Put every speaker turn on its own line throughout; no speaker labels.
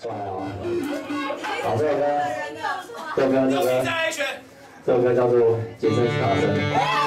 帅啊！好，这首歌，这首歌，这首歌，这首歌叫做《杰森·斯坦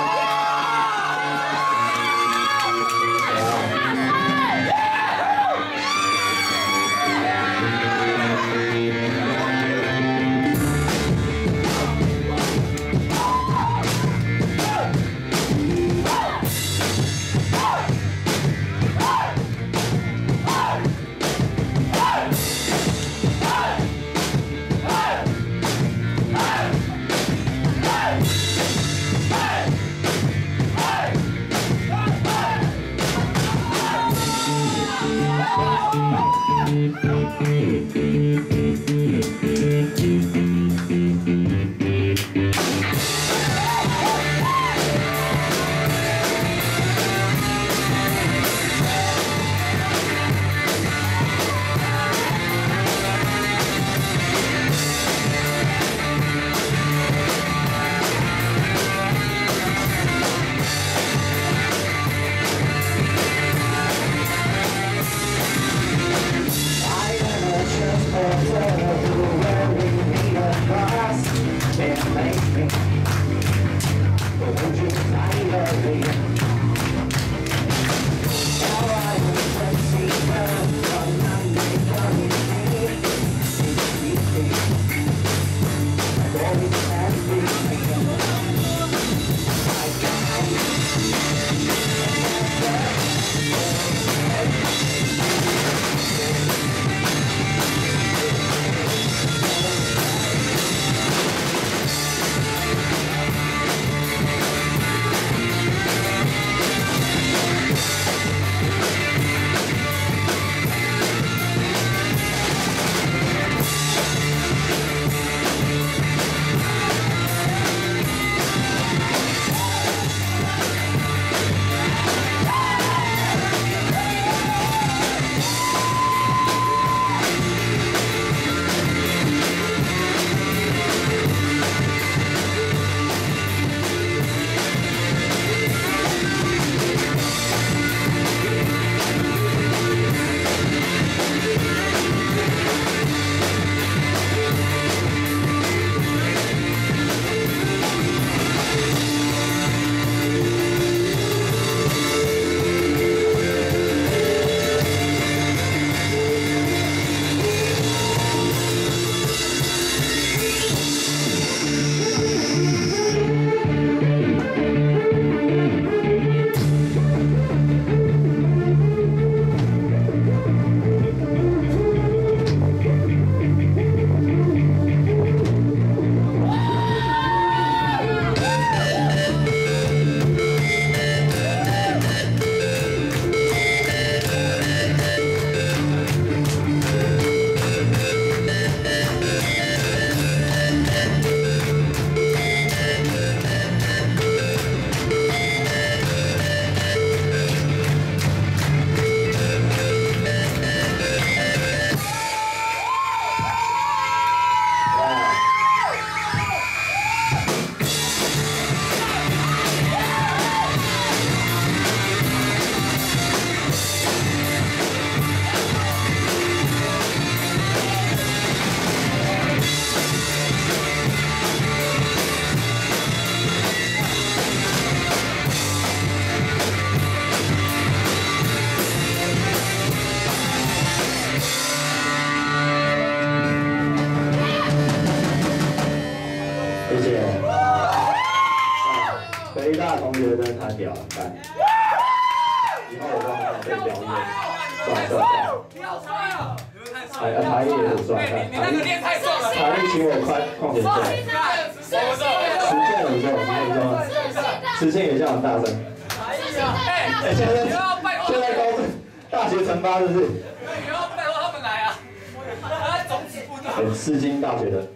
大同学真的太屌了，干！以后我帮他们可以表演，帅帅帅！
你好帅啊！
台台艺也很帅，看台艺台艺请我快矿泉水，实践很重，实践重，实践也叫很大声。哎，现在现在高中大学城八是不是？
你要拜托他们来啊！他种子部队。
很世新大学的。